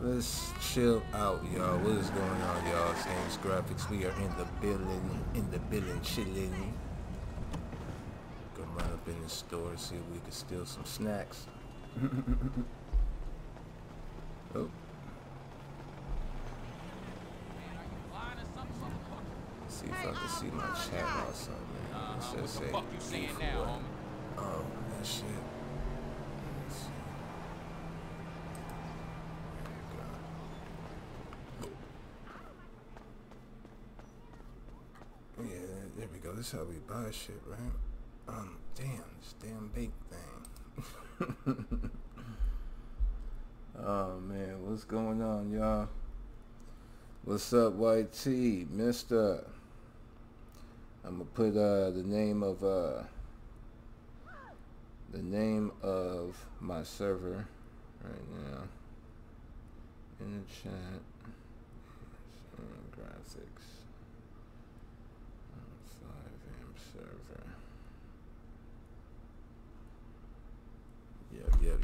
Let's chill out, y'all. What is going on, y'all? Games Graphics. We are in the building, in the building, chilling. Gonna run up in the store, see if we can steal some snacks. oh. See if I can see my chat or something. Let's just uh, say fuck you saying now, homie? Oh, that shit. Let's see. There we go. Yeah, is how we buy shit, right? Um, damn, this damn bake thing. oh man, what's going on, y'all? What's up, YT, Mister? I'm gonna put uh the name of uh the name of my server right now in the chat. Graphics. Five M server.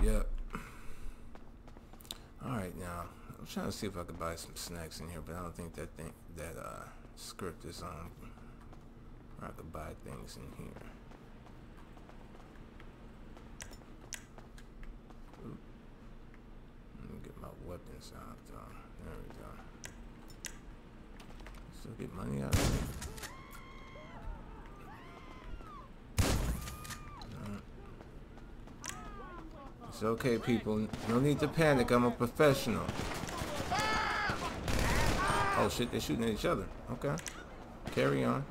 Yep, yep, yep. All right, now I'm trying to see if I could buy some snacks in here, but I don't think that thing that uh script is on. I could buy things in here. Let me get my weapons out though. There we go. Still get money out of it. It's okay, people. No need to panic. I'm a professional. Oh shit, they're shooting at each other. Okay. Carry on.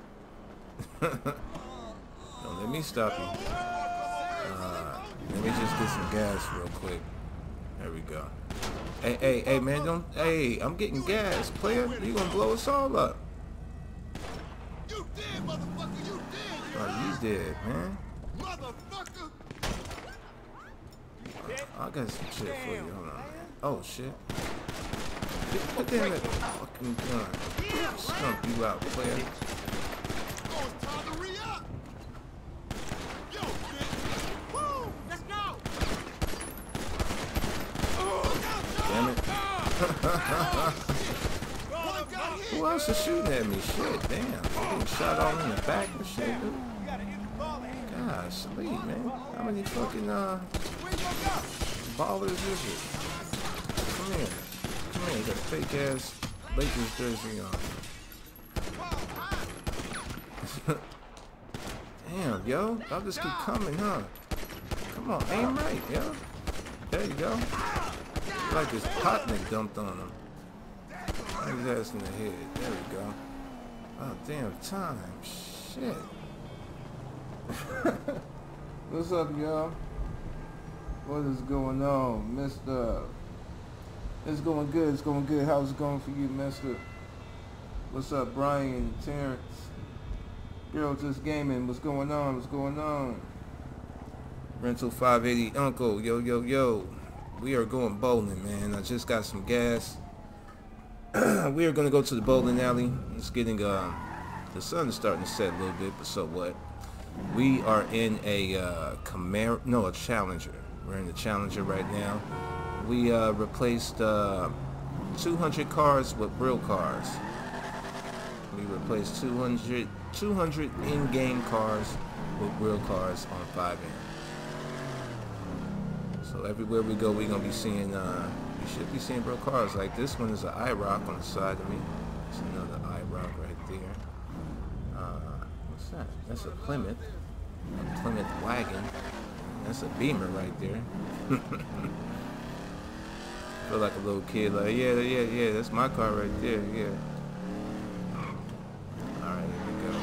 Don't let me stop you. Uh, let me just get some gas real quick. There we go. Hey, hey, hey, man, don't. Hey, I'm getting gas, player. You gonna blow us all up? You did, motherfucker, you did! Oh, you did, man. Motherfucker! I got some shit for you. Hold on. Oh shit. Put in that fucking gun. Stump you out, player. Oh, it's time! Woo! Let's go! Damn it. Who else is shooting at me? Shit, damn. I'm getting shot all in the back and shit, dude. Gosh, sleep, man. How many fucking uh ballers is it? Come here. Come here, you got a fake ass Lakers jersey on. Damn, yo. I'll just keep coming, huh? Come on, aim right, yo. There you go. Like this Potnick dumped on him. His ass in the head. There we go. Oh, damn time. Shit. What's up, y'all? What is going on, Mister? It's going good. It's going good. How's it going for you, Mister? What's up, Brian, Terrence? Girl, just gaming. What's going on? What's going on? Rental 580 Uncle. Yo, yo, yo. We are going bowling, man. I just got some gas. we are going to go to the bowling alley. It's getting, uh, the sun is starting to set a little bit, but so what? We are in a uh, Camaro, no, a Challenger. We're in the Challenger right now. We uh, replaced uh, 200 cars with real cars. We replaced 200, 200 in-game cars with real cars on 5M. So everywhere we go, we're gonna be seeing. Uh, we should be seeing real cars. Like this one is an IROC on the side of me. It's another IROC right there. Uh, what's that? That's a Plymouth. A Plymouth wagon. That's a Beamer right there. Feel like a little kid. Like yeah, yeah, yeah. That's my car right there. Yeah. All right, here we go.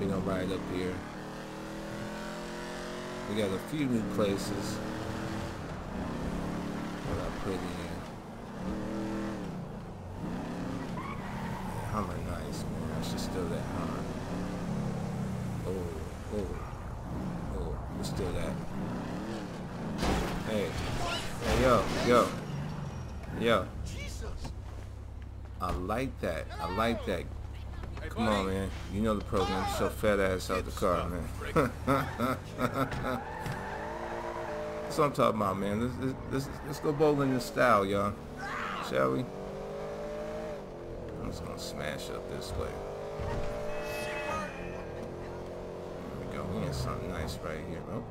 We gonna ride up here. We got a few new places. What I put in Hummer nice, man. I should steal that Hummer. Oh, oh, that. Hey. Hey, yo, yo. Yo. I like that. I like that. Come on, man. You know the program. So fat ass out the car, man. That's what I'm talking about, man. Let's, let's, let's go bowling in style, y'all. Shall we? I'm just gonna smash up this way. Something nice right here. Oh.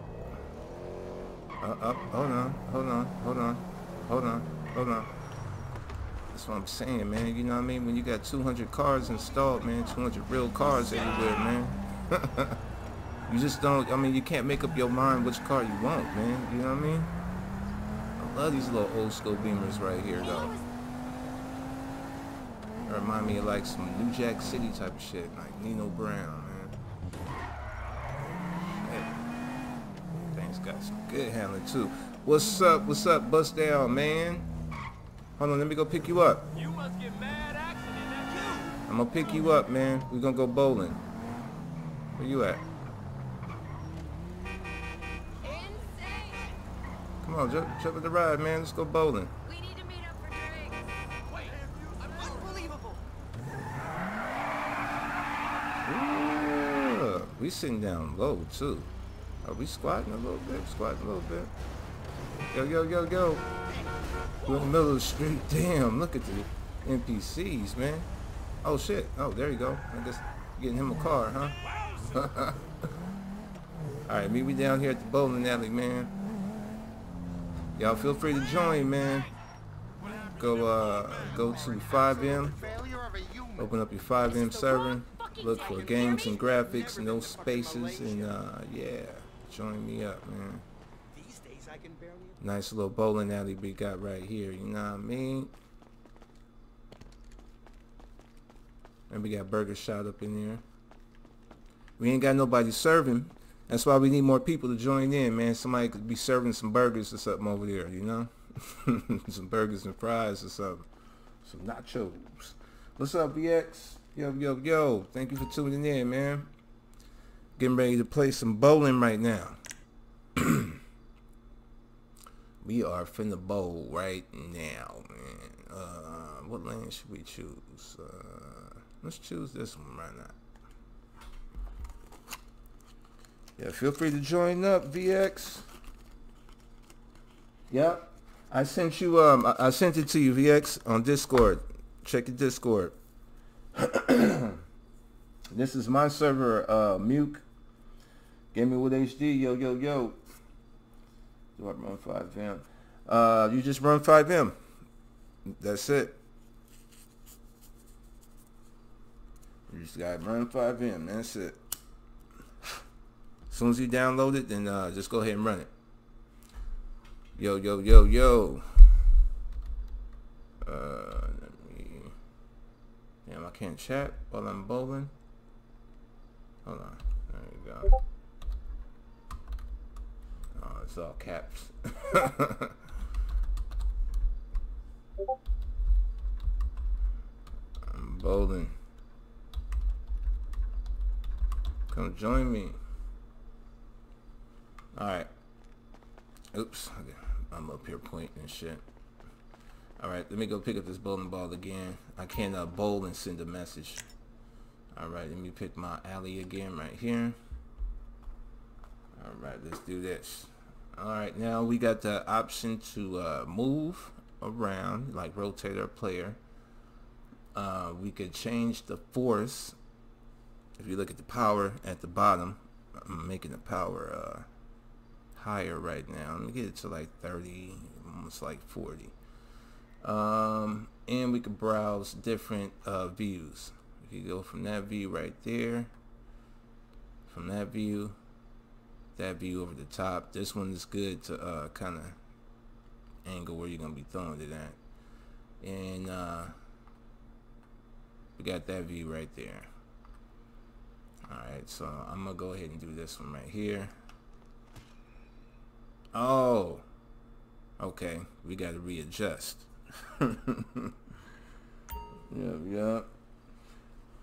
Uh, up. Hold on. Hold on. Hold on. Hold on. Hold on. That's what I'm saying, man. You know what I mean? When you got 200 cars installed, man, 200 real cars everywhere, man. you just don't, I mean, you can't make up your mind which car you want, man. You know what I mean? I love these little old school Beamers right here, though. They remind me of like some New Jack City type of shit, like Nino Brown, got some good handling too. What's up? What's up? Bust down, man. Hold on, let me go pick you up. You must get mad accident you. I'm gonna pick you up, man. We're gonna go bowling. Where you at? Insane! Come on, jump, jump at the ride, man. Let's go bowling. We need to meet up for drinks. Wait, unbelievable. Ooh, we sitting down low too. Are we squatting a little bit? Squatting a little bit. Yo, yo, yo, yo. We're in the middle of the street. Damn, look at the NPCs, man. Oh shit. Oh, there you go. I guess getting him a car, huh? Alright, meet me down here at the bowling alley, man. Y'all feel free to join, man. Go uh go to 5M. Open up your 5M server. Look for games and graphics, no spaces, and uh yeah, join me up, man. These days I can barely. Nice little bowling alley we got right here, you know what I mean? And we got burger shot up in there. We ain't got nobody serving. That's why we need more people to join in, man. Somebody could be serving some burgers or something over there, you know? some burgers and fries or something. Some nachos. What's up, VX? Yo, yo, yo. Thank you for tuning in, man. Getting ready to play some bowling right now. we are finna bowl right now, man. Uh, what lane should we choose? Uh, let's choose this one right now. Yeah, feel free to join up, VX. Yep. I sent you um I, I sent it to you, VX, on Discord. Check your Discord. this is my server, uh Muke. Gaming with HD, yo yo yo. Do I run 5M? Uh you just run 5M. That's it. You just gotta run 5M, that's it. As soon as you download it, then uh, just go ahead and run it. Yo, yo, yo, yo. Uh, let me. Damn, I can't chat while I'm bowling. Hold on. There you go. It's all caps. I'm bowling. Come join me. Alright. Oops. I'm up here pointing and shit. Alright, let me go pick up this bowling ball again. I can uh, bowl and send a message. Alright, let me pick my alley again right here. Alright, let's do this. Alright, now we got the option to uh, move around, like rotate our player. Uh, we could change the force. If you look at the power at the bottom, I'm making the power uh, higher right now. Let me get it to like 30, almost like 40. Um, and we can browse different uh, views. We you go from that view right there, from that view, that view over the top. This one is good to uh, kind of angle where you're going to be throwing it at. And uh, we got that view right there. Alright, so I'm going to go ahead and do this one right here. Oh. Okay. We got to readjust. yep, yep.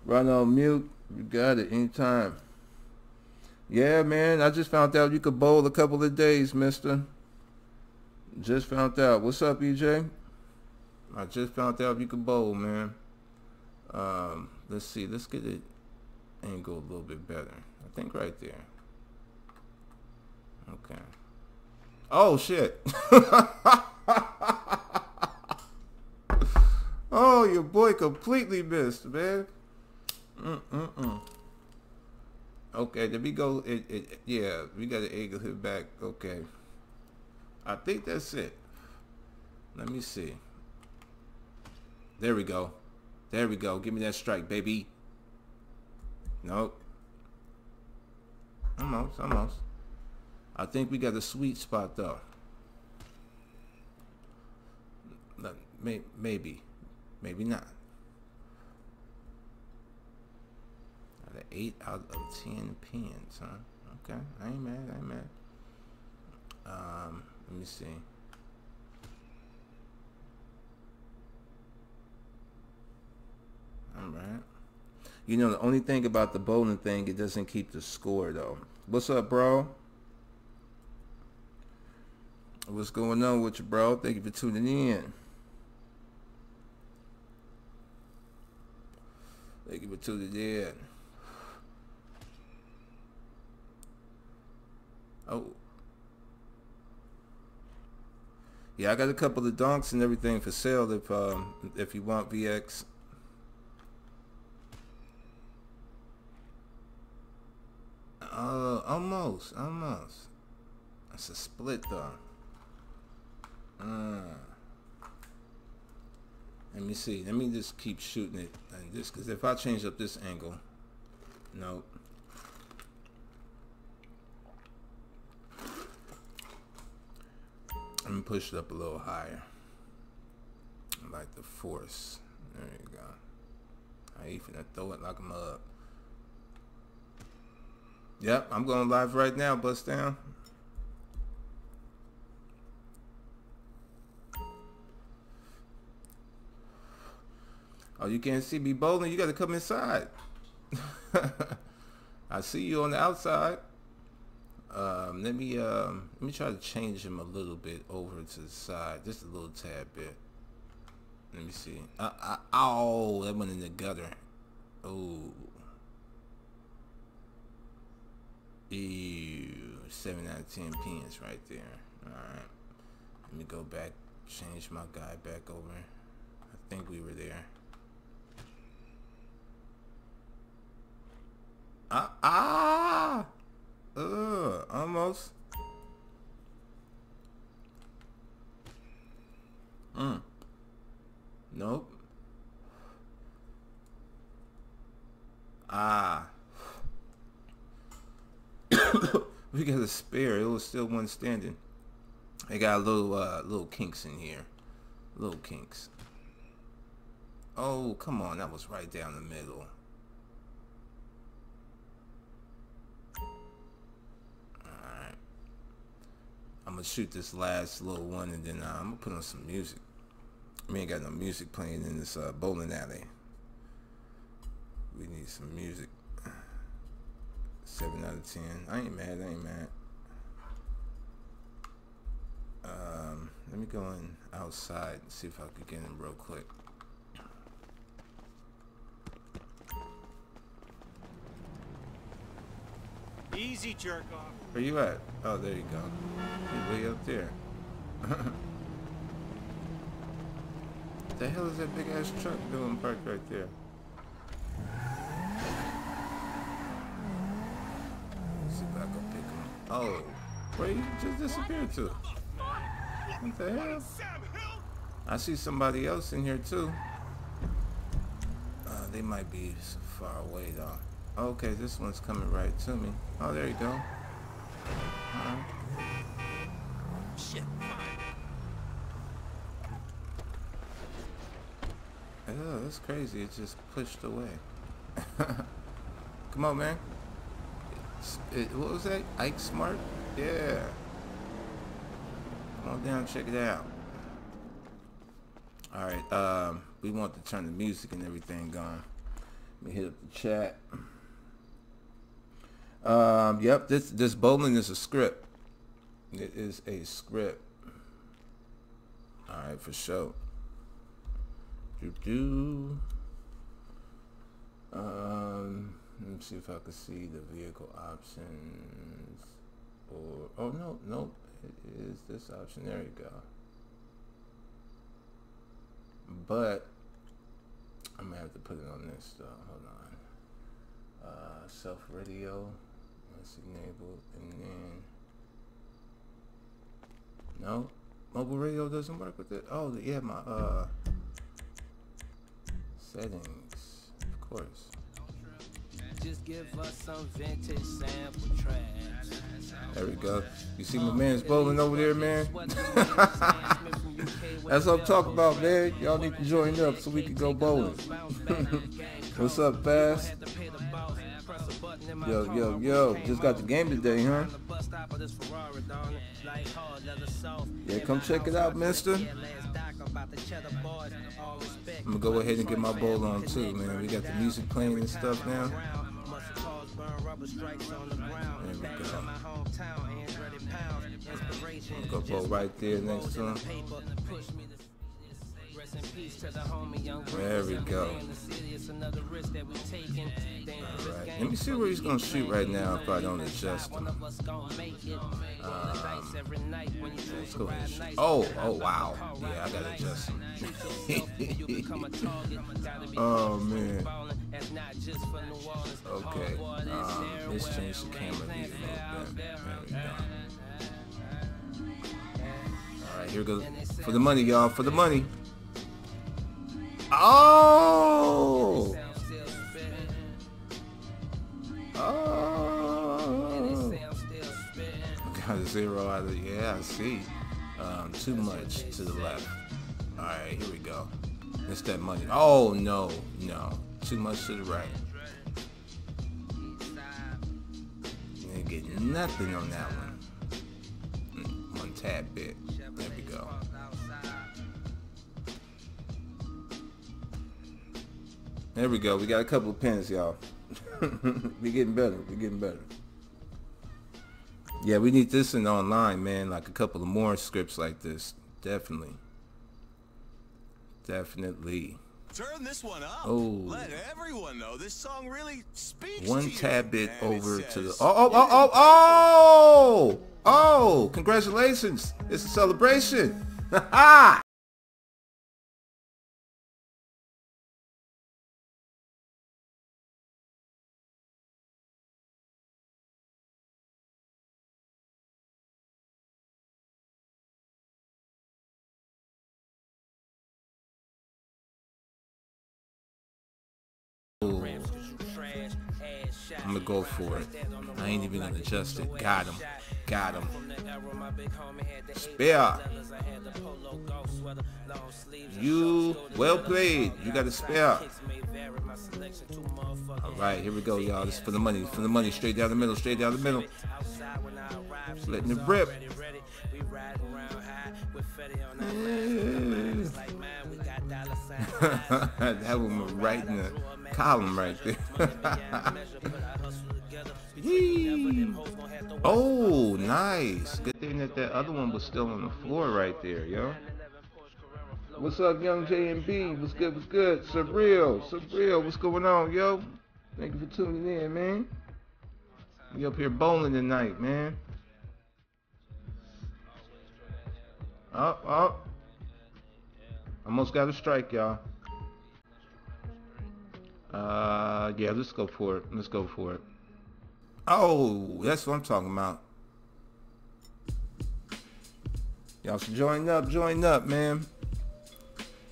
Run on mute. You got it anytime. Yeah, man. I just found out you could bowl a couple of days, mister. Just found out. What's up, EJ? I just found out you could bowl, man. Um, let's see. Let's get it angle a little bit better. I think right there. Okay. Oh shit. oh, your boy completely missed, man. Mm-mm-mm. Okay, let me go. It, it, yeah, we got to angle him back. Okay. I think that's it. Let me see. There we go. There we go. Give me that strike, baby. Nope. Almost, almost. I think we got a sweet spot though. Maybe, maybe not. Out of eight out of ten pins, huh? Okay, I ain't mad. I ain't mad. Um, let me see. All right. You know, the only thing about the bowling thing, it doesn't keep the score though. What's up, bro? What's going on with you, bro? Thank you for tuning in. Thank you for tuning in. Oh. Yeah, I got a couple of donks and everything for sale if um if you want VX. Uh, almost, almost. It's a split though. Uh, let me see. Let me just keep shooting it and this because if I change up this angle, nope. Me push it up a little higher. Like the force. There you go. I even throw it like a mug. Yep, I'm going live right now, bust down. Oh, you can't see me bowling? You got to come inside. I see you on the outside. Um, let me um, let me try to change him a little bit over to the side, just a little tad bit. Let me see. Uh, uh, oh, that went in the gutter. Oh. Ew, 7 out of 10 pins right there. Alright. Let me go back, change my guy back over. I think we were there. Ah! Ah! Ugh, almost. Mm. Nope. Ah. we got a spare. It was still one standing. I got a little uh, little kinks in here. Little kinks. Oh, come on. That was right down the middle. To shoot this last little one and then uh, I'm to put on some music. We ain't got no music playing in this uh, bowling alley. We need some music. 7 out of 10. I ain't mad, I ain't mad. Um, let me go in outside and see if I can get him real quick. Easy, jerk off. Where you at? Oh, there you go. You're way up there. the hell is that big ass truck doing parked right there? Zebra go pick. him. Oh, where you just disappeared to? What the hell? I see somebody else in here too. Uh, they might be so far away though. Okay, this one's coming right to me. Oh, there you go. Right. Shit. Oh, that's crazy. It just pushed away. Come on, man. It, what was that? Ike Smart? Yeah. Come on down, check it out. Alright, um, we want to turn the music and everything on. Let me hit up the chat. Um, yep, this this bowling is a script. It is a script. Alright, for sure. Do do. Um let me see if I can see the vehicle options. Or oh no, no, It is this option. There you go. But I'm gonna have to put it on this though. Hold on. Uh, self radio. Let's enable and then no mobile radio doesn't work with it. Oh yeah, my uh settings, of course. Just give us some vintage sample tracks. There we go. You see my man's bowling over there, man? That's what I'm talking about, man. Y'all need to join up so we can go bowling. What's up, Fast? Yo, yo, yo. Just got the game today, huh? Yeah, come check it out, mister. I'm gonna go ahead and get my bowl on too, man. We got the music playing and stuff now. There we go. I'm gonna go right there next to him. There we go. Alright, let me see where he's gonna shoot right now if I don't adjust him. Um, let's go ahead and shoot. Oh, oh wow. Yeah, I gotta adjust him. oh man. Okay. Um, let's change the camera view a little bit. There we go. Alright, here goes for the money, y'all. For the money. Oh! Oh! Got a zero out of yeah, I see. Um, too much to the left. Alright, here we go. It's that money. Oh no, no. Too much to the right. Ain't getting nothing on that one. Mm, One tad bit. There we go. We got a couple of pins, y'all. we getting better. We getting better. Yeah, we need this in online, man. Like a couple of more scripts like this. Definitely. Definitely. Turn this one up. Oh. Let everyone know this song really speaks One tad bit over to the. Oh, oh, oh, oh, oh! Oh! Congratulations! It's a celebration. Ha ha! I'm gonna go for it. I ain't even gonna adjust it. Got him. Got him. Spare. You well played. You got a spare. All right, here we go, y'all. This is for the money. For the money. Straight down the middle. Straight down the middle. Letting it rip. That one was right in the column right there. Oh, nice. Good thing that that other one was still on the floor right there, yo. What's up, young J and B? What's good? What's good? Surreal, surreal. What's going on, yo? Thank you for tuning in, man. We up here bowling tonight, man. Up, up. Almost got a strike, y'all. Uh, yeah, let's go for it. Let's go for it. Oh, that's what I'm talking about. Y'all should join up, join up, man.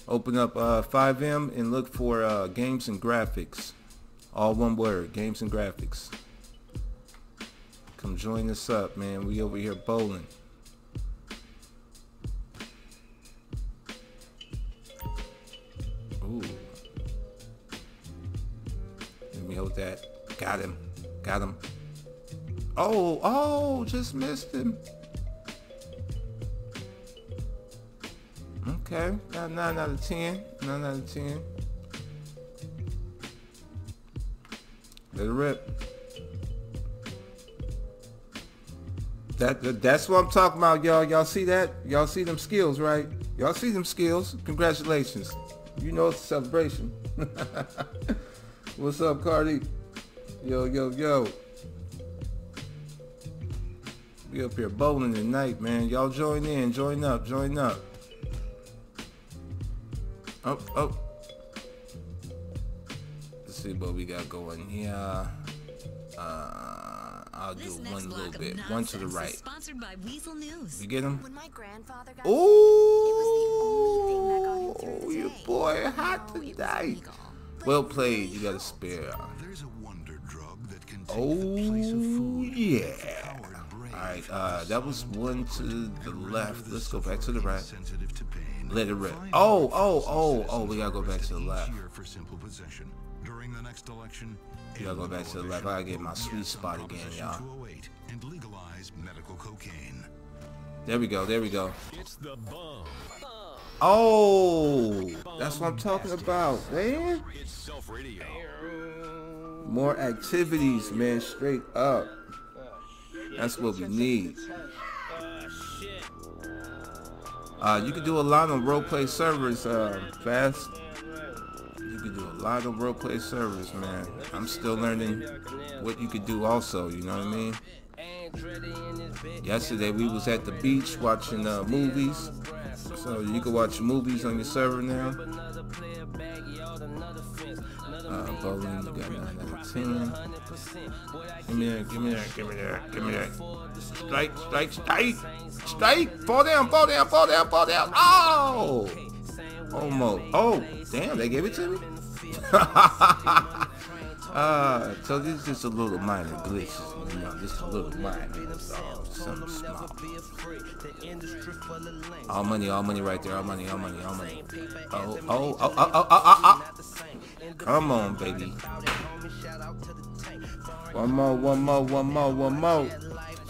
Open up uh, 5M and look for uh, games and graphics. All one word, games and graphics. Come join us up, man. We over here bowling. Got him. Got him. Oh, oh, just missed him. Okay, got 9 out of 10. 9 out of 10. Let it rip. That, that that's what I'm talking about, y'all. Y'all see that? Y'all see them skills, right? Y'all see them skills. Congratulations. You know it's a celebration. What's up, Cardi? Yo, yo, yo. We up here bowling tonight, man. Y'all join in, join up, join up. Oh, oh. Let's see what we got going here. Uh, I'll do This one next little bit. One to the right. Sponsored by Weasel News. You get him? When my grandfather got Ooh, your boy hot tonight. Well played. You got a spare. There's a wonder Oh the place of food. yeah. All right. Uh, that was one to the left. Let's go back to the right. sensitive to pain. Let it rip. Oh, oh, oh, oh, we gotta go back to the left. each year for simple possession. During the next election, We gotta go back to the left. I gotta get my sweet spot again, y'all. 208 And legalize medical cocaine. There we go. There we go. It's the bomb. Oh, that's what I'm talking about, man. More activities, man. Straight up. That's what we need. Uh, you can do a lot on roleplay servers, uh, fast. You can do a lot of roleplay servers, man. I'm still learning what you could do also, you know what I mean? Yesterday we was at the beach watching uh, movies. So you can watch movies on your server now. Uh, you got 9 out of 10. Give me that, give me that, give me that, give me that. Strike, strike, strike, strike. Fall down, fall down, fall down, fall down. Oh! Almost. Oh, damn, they gave it to me? uh, so this is just a little minor glitch. You know, just a little minor. All. Something small. All money, all money right there. All money, all money, all money. Oh, oh, oh, oh, oh, oh, oh, oh. Come on, baby. One more, one more, one more, one more.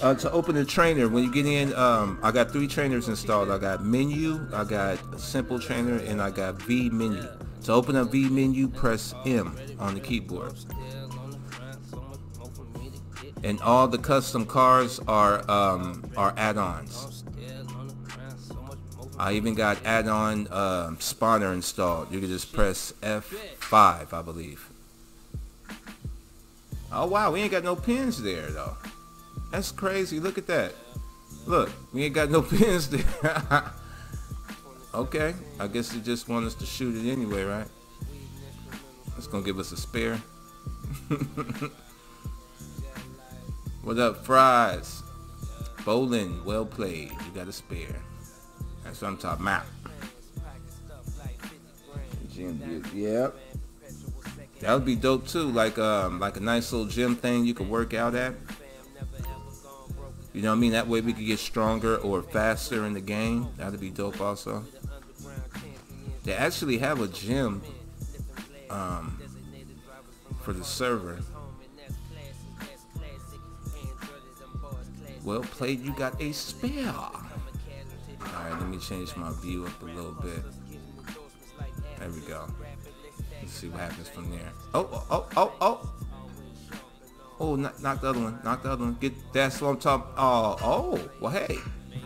Uh, to open the trainer, when you get in, um, I got three trainers installed. I got menu, I got simple trainer, and I got V menu. To open up V menu, press M on the keyboard. And all the custom cars are um, are add-ons. I even got add-on um, spawner installed. You can just press F5, I believe. Oh wow, we ain't got no pins there though. That's crazy. Look at that. Look, we ain't got no pins there. okay, I guess they just want us to shoot it anyway, right? It's gonna give us a spare. what up, fries? Bowling, well played. You got a spare. That's what I'm talking about. Gym, yep. That would be dope too, like um, like a nice little gym thing you could work out at. You know what I mean? That way we could get stronger or faster in the game. That'd be dope also. They actually have a gym um, for the server. Well played, you got a spare. Alright, let me change my view up a little bit. There we go. Let's see what happens from there. Oh, oh, oh, oh, oh. Oh, knock, knock the other one. Knock the other one. Get that's what I'm talking. Oh, oh. Well, hey,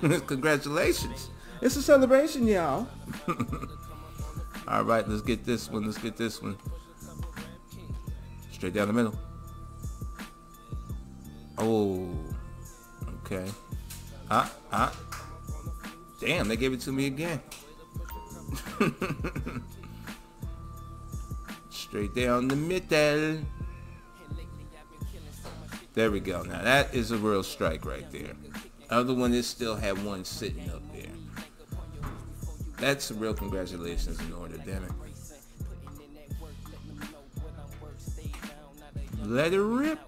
congratulations. It's a celebration, y'all. All right, let's get this one. Let's get this one. Straight down the middle. Oh, okay. Ah, ah. Damn, they gave it to me again. Straight down the middle. There we go. Now that is a real strike right there. Other one is still had one sitting up. That's real congratulations in order, damn it. Let it rip.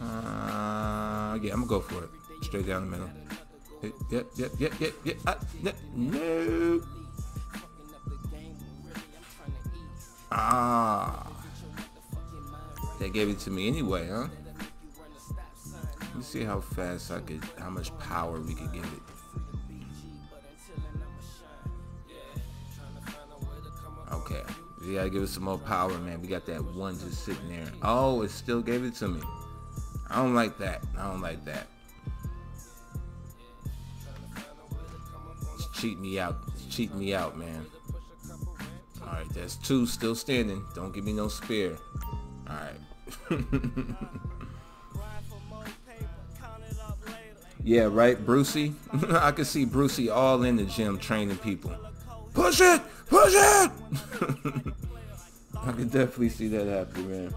Uh, yeah, I'm gonna go for it. Straight down the middle. Yep, yep, yep, yep, yep. Uh, no. no. Ah. They gave it to me anyway, huh? Me see how fast I could, how much power we could give it. Okay. We gotta give it some more power, man. We got that one just sitting there. Oh, it still gave it to me. I don't like that. I don't like that. It's cheating me out. It's cheating me out, man. Alright, that's two still standing. Don't give me no spare. Alright. yeah, right, Brucey? I can see Brucey all in the gym training people. Push it! Push it! I can definitely see that happening, man.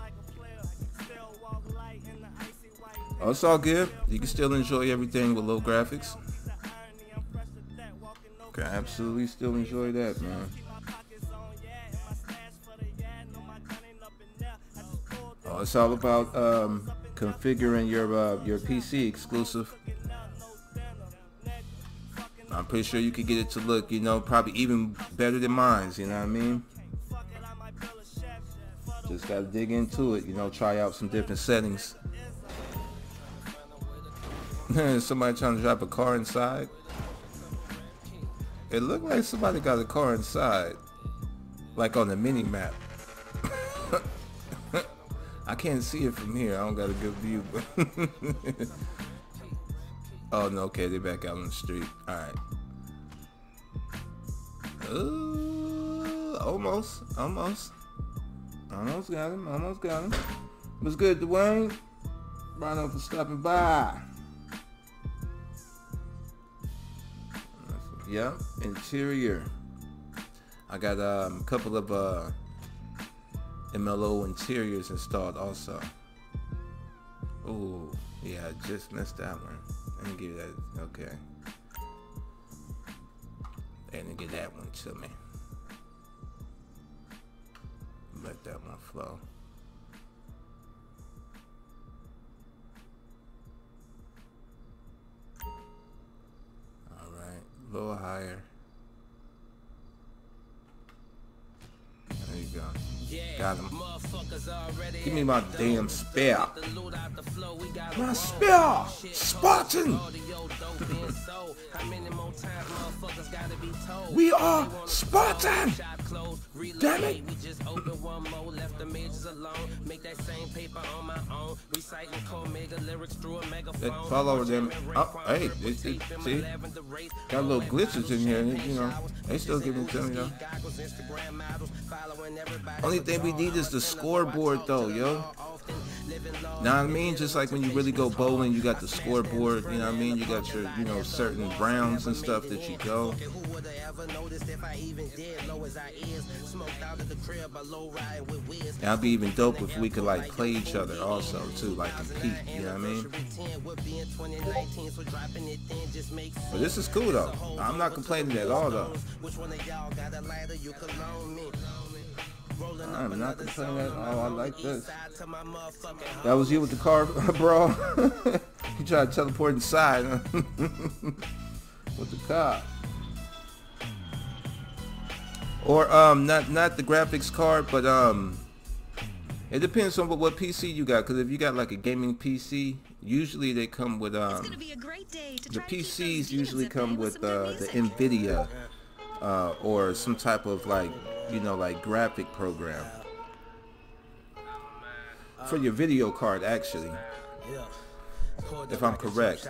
Oh, it's all good. You can still enjoy everything with low graphics. Can absolutely still enjoy that, man. Oh, it's all about um, configuring your uh, your PC exclusive. I'm pretty sure you could get it to look, you know, probably even better than mine's. You know what I mean? Just gotta dig into it, you know, try out some different settings. somebody trying to drive a car inside. It looked like somebody got a car inside, like on the mini map. I can't see it from here. I don't got a good view. But oh no, okay, they're back out on the street. All right. Uh, almost, almost, almost got him. Almost got him. What's good, Dwayne? Rhino for stopping by. Yeah, interior. I got um, a couple of uh, MLO interiors installed also. Oh, yeah, I just missed that one. Let me give that, okay. And get that one to me. Let that one flow. Alright, a little higher. There you go. Got him. Give me my damn spare. My spare! Spartan! we are Spartan! Damn it! That same paper on my own. Reciting cold mega lyrics through a megaphone. follow them. Oh, hey, they, they, see? Got little glitches in here, you know. They still giving it to me, though. Only thing we need is the scoreboard, though, yo. Now I mean? Just like when you really go bowling, you got the scoreboard, you know what I mean? You got your, you know, certain rounds and stuff that you go. That'd be even dope if we could like play each other also too, like compete, you know what I mean? But this is cool though. I'm not complaining at all though. I'm not complaining at all. I like this. That was you with the car, bro. you tried to teleport inside with the car. Or um, not not the graphics card, but um, it depends on what, what PC you got. Cause if you got like a gaming PC, usually they come with um, the PCs usually come with uh, the Nvidia uh, or some type of like you know like graphic program. For your video card actually if I'm correct.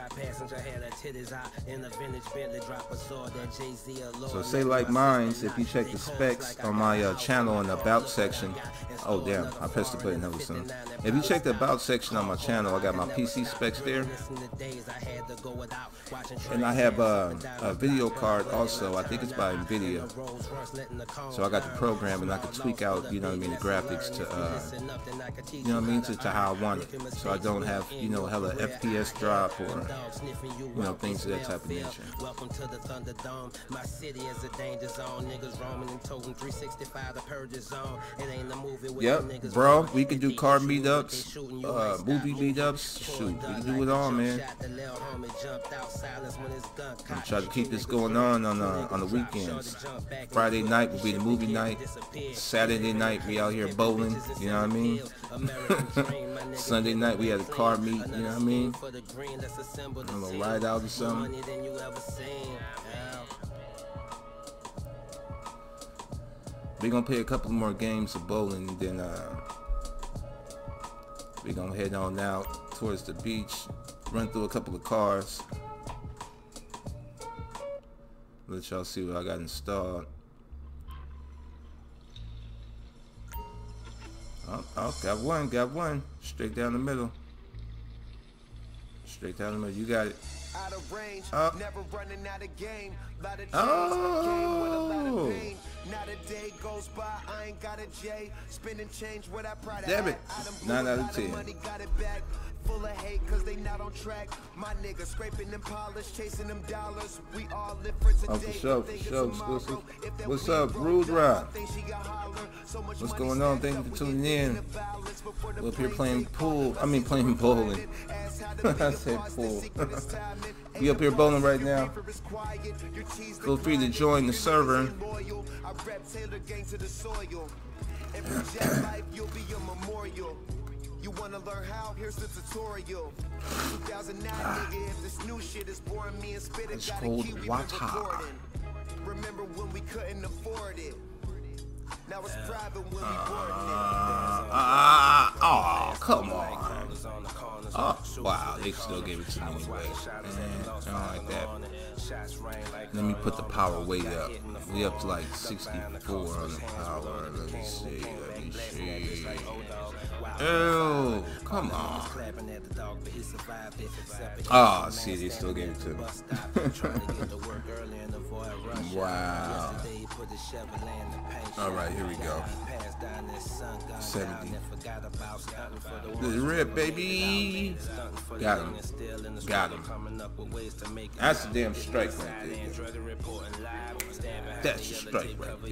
So say like mine's, if you check the specs on my uh, channel in the about section, oh damn, I pressed the button, was something. If you check the about section on my channel, I got my PC specs there. And I have uh, a video card also, I think it's by NVIDIA. So I got the program and I can tweak out, you know what I mean, the graphics to, uh, you know what I mean, to, to how I want it. So I don't have, you know, hella FPS drop or you know things of that type of nature. Welcome to the Thunderdome. My city is a danger zone. Niggas roaming and toting 365 the purge zone. It ain't a movie with Yep, bro. We can do car meetups, uh, movie meetups. Shoot, we can do it all, man. I'm trying to keep this going on on uh, on the weekends. Friday night will be the movie night. Saturday night we out here bowling. You know what I mean? Sunday night we had a car meet. You know what I mean? I'm gonna ride out or something. We're gonna play a couple more games of bowling then uh, we're gonna head on out towards the beach, run through a couple of cars. Let y'all see what I got installed. Oh, oh, got one, got one. Straight down the middle. Straight down the middle. You got it. Out of range, Oh. never running out of game. Lot of Oh. game with a lot of pain. Not a day goes by, I ain't got a J. Spending change with that pride. Damn it. I done Nine out of lot 10. Full of hate, cause they not on track. My niggas scraping them polish, chasing them dollars. We all live for today. Oh, for sure, for sure, exclusive. What's up, Rude down, Rod? I think she got holler. So much What's going on? Thank you for tuning in. We're up here playing pool. I mean, playing bowling. I said pool. we up here bowling right now. Feel free to join the server. Every you'll be a memorial. You wanna learn how? Here's the tutorial. 2009, nigga, if this new shit is boring, me and Spitter It's got a key, we recording. Remember when we couldn't afford it? Now it's private when we boarding it. Ah, oh, come on. Oh, wow, they still gave it to me anyway. Man, I don't like that. Let me put the power way up. We up to like 64 on the power. Let me see. Let me see. Ew, come on. Oh, see, they still gave it to me. wow. All right, here we go. 70. Let it rip, baby. Got him. Got him. That's a damn strike right there. That's a strike right there.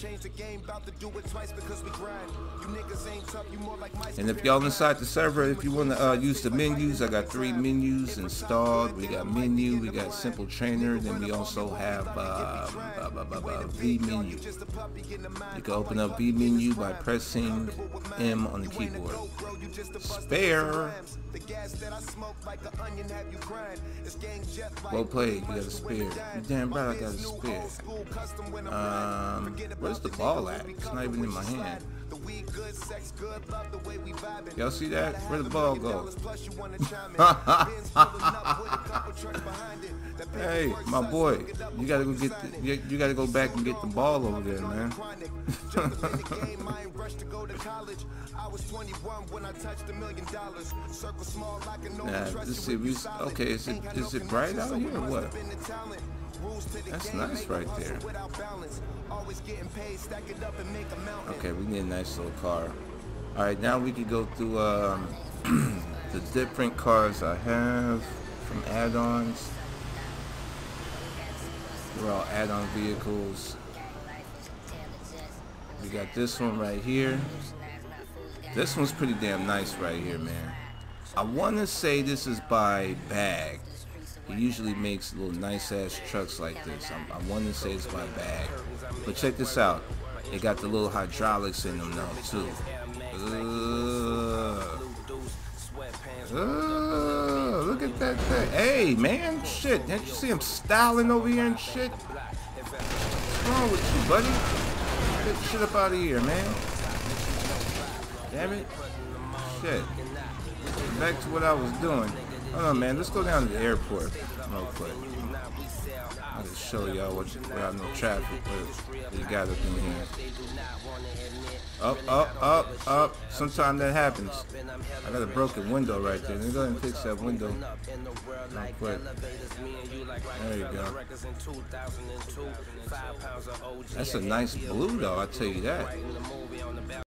Change the game, about to do it twice because we grind. You niggas ain't tough, you more like mice And if y'all inside the server, if you want to uh, use the menus, I got three menus installed. We got menu, we got simple trainer, then we also have uh, blah, blah, blah, V menu. You can open up V menu by pressing M on the keyboard. Spare. Well played, you got a spare. You damn right I got a spare. Um, where's the ball at? It's not even in my hand. Y'all see that? Where the ball go? Hey, my boy, you gotta go get the, you, you gotta go back and get the ball over there, man. Chronic. Just to play the game, I ain't rushed to go to college. I was 21 when I touched a million dollars. Circle small like a no Nah, you is- we- okay, is it- is it bright out here or what? Have been the talent. Rules to the That's nice right there. without balance. Always getting paid, stack it up and make a mountain. Okay, we need a nice little car. All right, now we can go through um, the different cars I have from add-ons. They're all add-on vehicles. We got this one right here. This one's pretty damn nice right here, man. I want to say this is by Bag. He usually makes little nice ass trucks like this. I'm, I want to say it's by Bag. But check this out. It got the little hydraulics in them now too. Ugh. Ugh, look at that thing. Hey man, shit. Didn't you see him styling over here and shit? What's wrong with you, buddy? Get shit up out of here, man. Damn it. Shit. Back to what I was doing. Hold on, man. Let's go down to the airport real quick. I'll just show y'all what I know traffic, but you got up in here. Up, up, up, up. Sometimes that happens. I got a broken window right there. Let me go ahead and fix that window real quick. There you go. That's a nice blue though, I tell you that.